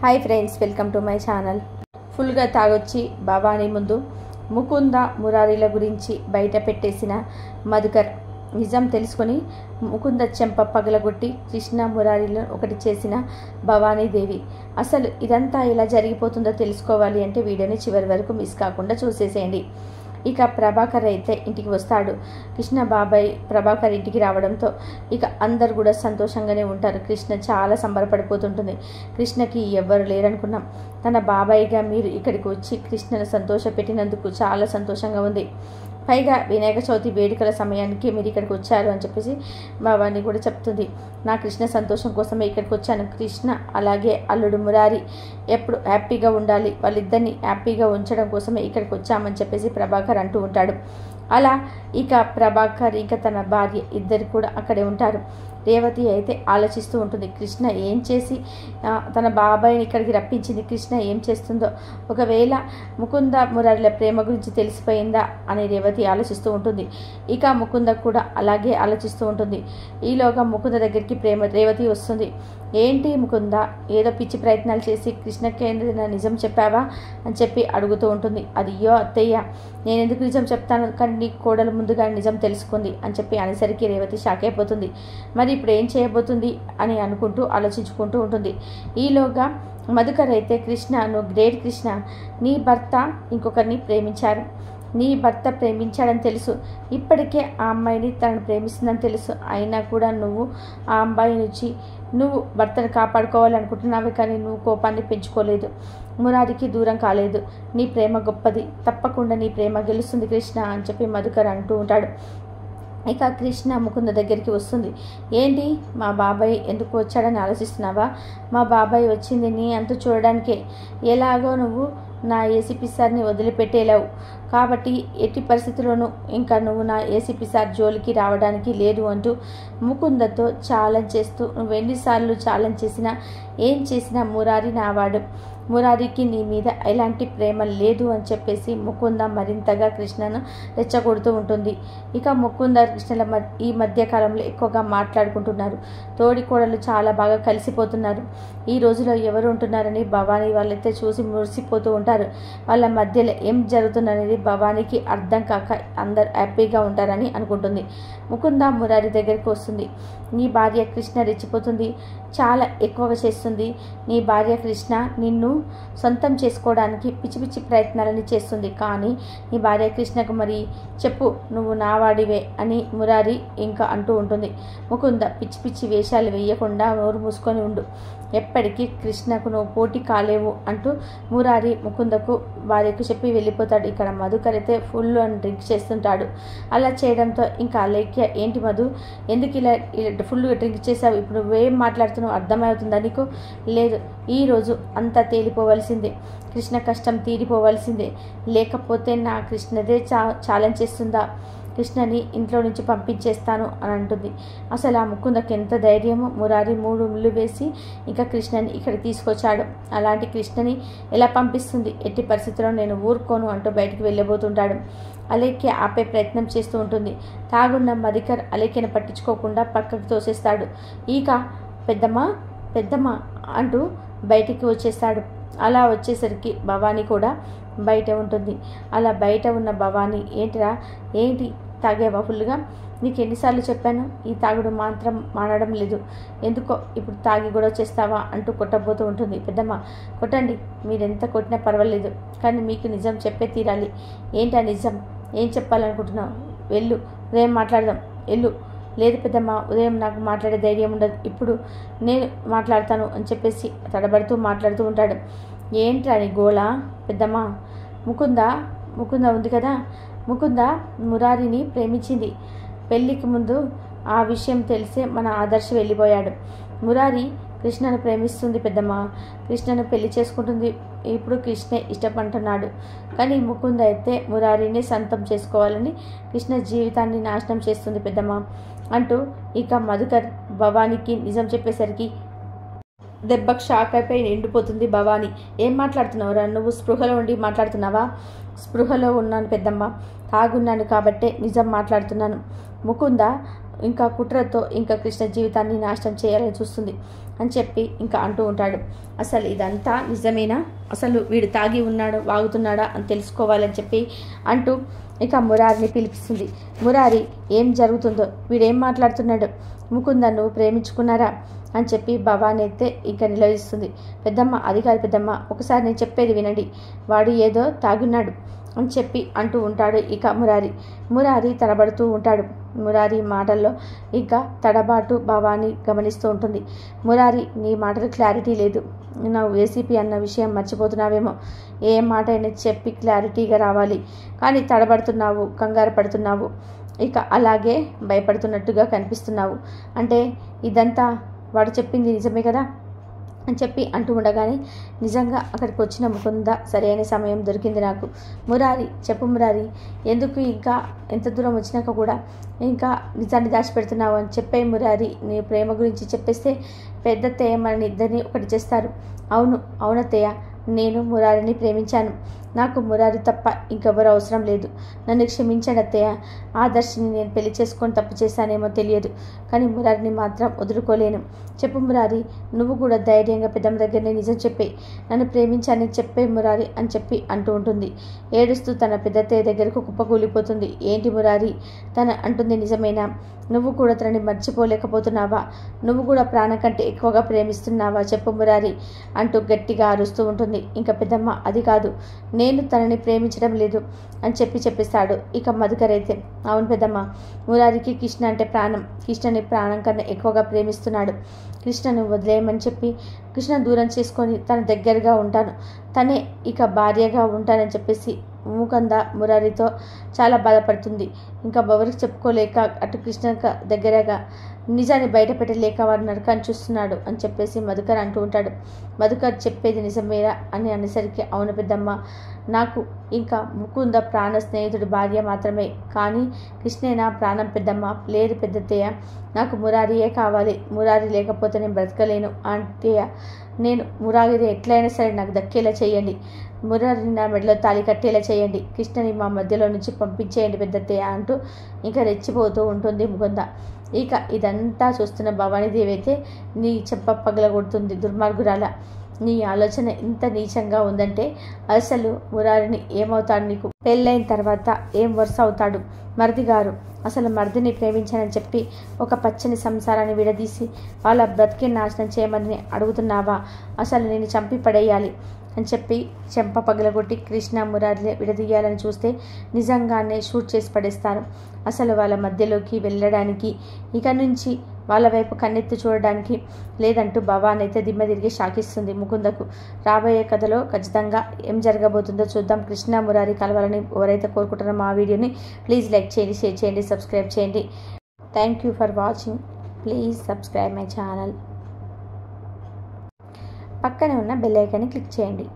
Hi friends welcome to my channel ఫుల్గా తాగొచ్చి భవానీ ముందు ముకుంద మురారీల గురించి బయట పెట్టేసిన మధుకర్ నిజం తెలుసుకొని ముకుంద చెంప పగలగొట్టి కృష్ణ మురారీలను ఒకటి చేసిన భవానీదేవి అసలు ఇదంతా ఎలా జరిగిపోతుందో తెలుసుకోవాలి అంటే వీడియోని చివరి వరకు మిస్ కాకుండా చూసేసేయండి. ఇక ప్రభాకర్ అయితే ఇంటికి వస్తాడు. కృష్ణ బాబాయ్ ప్రభాకర్ ఇంటికి రావడంతో ఇక అందరు కూడా సంతోషంగానే ఉంటారు. కృష్ణ చాలా సంబరపడిపోతుంటుంది. కృష్ణకి ఎవ్వరు లేరనుకున్నాం. తన బాబాయ్గా మీరు ఇక్కడికి వచ్చి కృష్ణను సంతోషపెట్టినందుకు చాలా సంతోషంగా ఉంది. పైగా వినాయక చవితి వేడుకల సమయానికి మీరు ఇక్కడికి వచ్చారు అని చెప్పేసి బాబాని కూడా చెప్తుంది. నా కృష్ణ సంతోషం కోసమే ఇక్కడికి వచ్చాను. కృష్ణ అలాగే అల్లుడు మురారి ఎప్పుడు హ్యాపీగా ఉండాలి. వాళ్ళిద్దరిని హ్యాపీగా ఉంచడం కోసమే ఇక్కడికి వచ్చామని చెప్పేసి ప్రభాకర్ అంటూ ఉంటాడు. అలా ఇక ప్రభాకర్ ఇంకా తన భార్య ఇద్దరు కూడా అక్కడే ఉంటారు. రేవతి అయితే ఆలోచిస్తూ ఉంటుంది కృష్ణ ఏం చేసి తన బాబాయ్ని ఇక్కడికి రప్పించింది? కృష్ణ ఏం చేస్తుందో? ఒకవేళ ముకుంద మురారిల ప్రేమ గురించి తెలిసిపోయిందా? అని రేవతి ఆలోచిస్తూ ఉంటుంది. ఇక ముకుంద కూడా అలాగే ఆలోచిస్తూ ఉంటుంది. ఈలోగా ముకుంద దగ్గరికి ప్రేమ రేవతి వస్తుంది. ఏంటి ముకుంద ఏదో పిచ్చి ప్రయత్నాలు చేసి కృష్ణకి నిజం చెప్పావా? అని చెప్పి అడుగుతూ ఉంటుంది. అది అయ్యో అత్తయ్య నేను ఎందుకు నిజం చెప్తాను? కానీ నీ కోడలు ముందుగా నిజం తెలుసుకుంది అని చెప్పి అనేసరికి రేవతి షాక్ అయిపోతుంది. మరి ఇప్పుడు ఏం చేయబోతుంది అని అనుకుంటూ ఆలోచించుకుంటూ ఉంటుంది. ఈలోగా మధుకర్ అయితే కృష్ణ నువ్వు గ్రేట్ కృష్ణ. నీ భర్త ఇంకొకరిని ప్రేమించారు. నీ భర్త ప్రేమించాడని తెలుసు. ఇప్పటికే ఆ అమ్మాయిని తనను ప్రేమిస్తుందని తెలుసు. అయినా కూడా నువ్వు ఆ అమ్మాయి నుంచి నువ్వు భర్తను కాపాడుకోవాలనుకుంటున్నావే కానీ నువ్వు కోపాన్ని పెంచుకోలేదు. మురారికి దూరం కాలేదు. నీ ప్రేమ గొప్పది. తప్పకుండా నీ ప్రేమ గెలుస్తుంది కృష్ణ అని చెప్పి మధుకర్ అంటూ ఉంటాడు. ఇక కృష్ణ ముకుంద దగ్గరికి వస్తుంది. ఏంటి? మా బాబాయ్ ఎందుకు వచ్చాడని ఆలోచిస్తున్నావా? మా బాబాయ్ వచ్చింది నీ అంత చూడడానికే. ఎలాగో నువ్వు నా ఏసీపీ సార్ని వదిలిపెట్టేలావు. కాబట్టి ఎట్టి పరిస్థితుల్లోనూ ఇంకా నువ్వు నా ఏసీపీ సార్ జోలికి రావడానికి లేదు అంటూ ముకుందతో ఛాలెంజ్ చేస్తూ నువ్వు ఎన్నిసార్లు ఛాలెంజ్ చేసినా ఏం చేసినా మురారి నావాడు మురారికి నీ మీద ఎలాంటి ప్రేమ లేదు అని చెప్పేసి ముకుంద మరింతగా కృష్ణను రెచ్చగొడుతూ ఉంటుంది. ఇక ముకుంద కృష్ణల మధ్య ఈ మధ్యకాలంలో ఎక్కువగా మాట్లాడుకుంటున్నారు. తోడి కోడలు చాలా బాగా కలిసిపోతున్నారు. ఈ రోజులో ఎవరు ఉంటున్నారని భవానీ వాళ్ళైతే చూసి మురిసిపోతూ ఉంటారు. వాళ్ళ మధ్యలో ఏం జరుగుతుందనేది భవానీకి అర్థం కాక అందరు హ్యాపీగా ఉంటారని అనుకుంటుంది. ముకుంద మురారి దగ్గరికి వస్తుంది. నీ భార్య కృష్ణ రెచ్చిపోతుంది. చాలా ఎక్కువగా చేస్తుంది. నీ భార్య కృష్ణ నిన్ను సొంతం చేసుకోవడానికి పిచ్చి పిచ్చి ప్రయత్నాలని చేస్తుంది. కానీ నీ భార్య కృష్ణకు మరి చెప్పు నువ్వు నా వాడివే అని మురారి ఇంకా అంటూ ఉంటుంది. ముకుంద పిచ్చి పిచ్చి వేషాలు వేయకుండా నోరు మూసుకొని ఉండు. ఎప్పటికీ కృష్ణకు నువ్వు పోటీ కాలేవు అంటూ మురారి ముకుందకు భార్యకు చెప్పి వెళ్ళిపోతాడు. ఇక్కడ మధుకర్ అయితే ఫుల్ అని డ్రింక్ చేస్తుంటాడు. అలా చేయడంతో ఇంకా అలేఖ్య ఏంటి మధు? ఎందుకు ఇలా ఇలా ఫుల్గా డ్రింక్ చేసావు ఇప్పుడు నువ్వేం మాట్లాడుతున్నావు? అర్థమవుతుందా నీకు? లేదు ఈరోజు అంతా తేలిపోవలసిందే. కృష్ణ కష్టం తీరిపోవలసిందే. లేకపోతే నా కృష్ణదే చా ఛాలెంజ్ చేస్తుందా? కృష్ణని ఇంట్లో నుంచి పంపించేస్తాను అని అంటుంది. అసలు ఆ ముకుందకి ఎంత ధైర్యమో. మురారి మూడు ముళ్ళు వేసి ఇంకా కృష్ణని ఇక్కడ తీసుకొచ్చాడు. అలాంటి కృష్ణని ఎలా పంపిస్తుంది? ఎట్టి పరిస్థితుల్లో నేను ఊరుకోను అంటూ బయటికి వెళ్ళబోతుంటాడు. అలేఖ్య ఆపే ప్రయత్నం చేస్తూ ఉంటుంది. తాగున్న మధికర్ అలేఖ్యను పట్టించుకోకుండా పక్కకు తోసేస్తాడు. ఇక పెద్దమ్మ పెద్దమ్మ అంటూ బయటికి వచ్చేస్తాడు. అలా వచ్చేసరికి భవానీ కూడా బయట ఉంటుంది. అలా బయట ఉన్న భవానీ ఏంటిరా ఏంటి తాగేవా ఫుల్గా నీకు ఎన్నిసార్లు చెప్పాను ఈ తాగుడు మాత్రం మానడం లేదు. ఎందుకో ఇప్పుడు తాగి కూడా చేస్తావా? అంటూ కొట్టబోతూ ఉంటుంది. పెద్దమ్మ కొట్టండి మీరు ఎంత కొట్టినా పర్వాలేదు కానీ మీకు నిజం చెప్పే తీరాలి. ఏంటా నిజం? ఏం చెప్పాలనుకుంటున్నావు? వెళ్ళు ఉదయం మాట్లాడదాం వెళ్ళు. లేదు పెద్దమ్మ ఉదయం నాకు మాట్లాడే ధైర్యం ఉండదు. ఇప్పుడు నేను మాట్లాడతాను అని చెప్పేసి తడబడుతూ మాట్లాడుతూ ఉంటాడు. ఏంట్రా నీ గోళ? పెద్దమ్మ ముకుంద ముకుంద ఉంది కదా? ముకుంద మురారిని ప్రేమించింది. పెళ్ళికి ముందు ఆ విషయం తెలిసే మన ఆదర్శ వెళ్ళిపోయాడు. మురారి కృష్ణను ప్రేమిస్తుంది పెద్దమ్మ. కృష్ణను పెళ్ళి చేసుకుంటుంది. ఇప్పుడు కృష్ణే ఇష్టపడుతున్నాడు. కానీ ముకుంద అయితే మురారిని సంతం చేసుకోవాలని కృష్ణ జీవితాన్ని నాశనం చేస్తుంది పెద్దమ్మ అంటూ ఇక మధుకర్ భవానికి నిజం చెప్పేసరికి దెబ్బకు షాక్ అయిపోయి నిండిపోతుంది భవాని. ఏం మాట్లాడుతున్నావురా? నువ్వు స్పృహలో ఉండి మాట్లాడుతున్నావా? స్పృహలో ఉన్నాను పెద్దమ్మ. తాగున్నాను కాబట్టే నిజం మాట్లాడుతున్నాను. ముకుంద ఇంకా కుట్రతో ఇంకా కృష్ణ జీవితాన్ని నాశనం చేయాలని చూస్తుంది అని చెప్పి ఇంకా అంటూ ఉంటాడు. అసలు ఇదంతా నిజమేనా? అసలు వీడు తాగి ఉన్నాడు వాగుతున్నాడా అని తెలుసుకోవాలని చెప్పి అంటూ ఇక మురారిని పిలిపిస్తుంది. మురారి ఏం జరుగుతుందో? వీడేం మాట్లాడుతున్నాడు? ముకుంద నువ్వు ప్రేమించుకున్నారా? అని చెప్పి భవాని అయితే ఇంకా నిలదీస్తుంది. పెద్దమ్మ అది కాదు పెద్దమ్మ ఒకసారి నేను చెప్పేది వినండి. వాడు ఏదో తాగున్నాడు. అని చెప్పి అంటూ ఉంటాడు. ఇక మురారి మురారి తడబడుతూ ఉంటాడు. మురారి మాటల్లో ఇంకా తడబాటు భావాన్ని గమనిస్తూ ఉంటుంది. మురారి నీ మాటలు క్లారిటీ లేదు. నువ్వు ఏసీపీ అన్న విషయం మర్చిపోతున్నావేమో. ఏ మాట అయినా చెప్పి క్లారిటీగా రావాలి. కానీ తడబడుతున్నావు కంగారు పడుతున్నావు. ఇక అలాగే భయపడుతున్నట్టుగా కనిపిస్తున్నావు. అంటే ఇదంతా వాడు చెప్పింది నిజమే కదా? అని చెప్పి అంటూ ఉండగానే నిజంగా అక్కడికి వచ్చిన ముకుంద సరైన సమయం దొరికింది నాకు. మురారి చెప్పు మురారి ఎందుకు ఇంకా ఎంత దూరం వచ్చినాక కూడా ఇంకా నిజాన్ని దాచిపెడుతున్నావు? అని చెప్పే మురారి నీ ప్రేమ గురించి చెప్పేస్తే పెద్ద తేయ మనని ఇద్దరిని ఒకటి చేస్తారు. అవును అవునత్తయ్య నేను మురారిని ప్రేమించాను. నాకు మురారి తప్ప ఇంకెవరు అవసరం లేదు. నన్ను క్షమించండి అత్తయ్య. ఆదర్శిని నేను పెళ్ళి చేసుకొని తప్పు చేశానేమో తెలియదు. కానీ మురారిని మాత్రం వదులుకోలేను. చెప్పు మురారి నువ్వు కూడా ధైర్యంగా పెద్దమ్మ దగ్గరనే నిజం చెప్పే. నన్ను ప్రేమించానని చెప్పే మురారి అని చెప్పి అంటూ ఉంటుంది. ఏడుస్తూ తన పెద్దత్తయ్య దగ్గరకు కుప్పకూలిపోతుంది. ఏంటి మురారి? తన అంటుంది నిజమేనా? నువ్వు కూడా తనని మర్చిపోలేకపోతున్నావా? నువ్వు కూడా ప్రాణం కంటే ఎక్కువగా ప్రేమిస్తున్నావా? చెప్పు మురారి అంటూ గట్టిగా అరుస్తూ ఉంటుంది. ఇంకా పెద్దమ్మ అది కాదు. నేను నేను తనని ప్రేమించడం లేదు అని చెప్పి చెప్పిస్తాడు. ఇక మధుకర్ అయితే అవును పెద్దమ్మ మురారికి కృష్ణ అంటే ప్రాణం. కృష్ణని ప్రాణం కన్నా ఎక్కువగా ప్రేమిస్తున్నాడు. కృష్ణను వదిలేయమని చెప్పి కృష్ణ దూరం చేసుకొని తన దగ్గరగా ఉంటాను. తనే ఇక భార్యగా ఉంటానని చెప్పేసి మూకంద మురారితో చాలా బాధపడుతుంది. ఇంకా ఎవరికి చెప్పుకోలేక అటు కృష్ణ దగ్గరగా నిజాన్ని బయట పెట్టలేక వాడు నరకాన్ని చూస్తున్నాడు అని చెప్పేసి మధుకర్ అంటూ ఉంటాడు. మధుకర్ చెప్పేది నిజమేరా అని అనేసరికి అవును పెద్దమ్మ నాకు ఇంకా ముకుంద ప్రాణ స్నేహితుడి భార్య మాత్రమే. కానీ కృష్ణే నా ప్రాణం పెద్దమ్మ? లేదు పెద్దతయ్య నాకు మురారియే కావాలి. మురారి లేకపోతే నేను బ్రతకలేను. అంతేయ నేను మురారి ఎట్లయినా సరే నాకు దక్కేలా చేయండి. మురారిని నా మెడలో తాళి కట్టేలా చేయండి. కృష్ణని మా మధ్యలో నుంచి పంపించేయండి పెద్దతయ్య అంటూ ఇంకా రెచ్చిపోతూ ఉంటుంది ముకుంద. ఇక ఇదంతా చూస్తున్న భవానీదేవి అయితే నీ చెప్ప పగలగొడుతుంది దుర్మార్గురాల. నీ ఆలోచన ఇంత నీచంగా ఉందంటే అసలు మురారిని ఏమవుతాడు నీకు? పెళ్ళైన తర్వాత ఏం వరుస అవుతాడు? మరిది గారు అసలు మరిదిని ప్రేమించానని చెప్పి ఒక పచ్చని సంసారాన్ని విడదీసి వాళ్ళ బ్రతికి నాశనం చేయమని అడుగుతున్నావా? అసలు నేను చంపి పడేయాలి. అని చెప్పి చెంప పగలగొట్టి కృష్ణ మురారి విడదీయాలని చూస్తే నిజంగానే షూట్ చేసి పడేస్తారు. అసలు వాళ్ళ మధ్యలోకి వెళ్ళడానికి ఇక నుంచి వాళ్ళ వైపు కన్నెత్తి చూడడానికి లేదంటూ భవాన్ అయితే దిమ్మ తిరిగి షాకిస్తుంది ముకుందకు. రాబోయే కథలో ఖచ్చితంగా ఏం జరగబోతుందో చూద్దాం. కృష్ణ మురారి కలవాలని ఎవరైతే కోరుకుంటున్నారో మా వీడియోని ప్లీజ్ లైక్ చేయండి షేర్ చేయండి సబ్స్క్రైబ్ చేయండి. Thank you for watching. Please subscribe my channel. పక్కనే ఉన్న బెల్ ఐకాన్ని క్లిక్ చేయండి.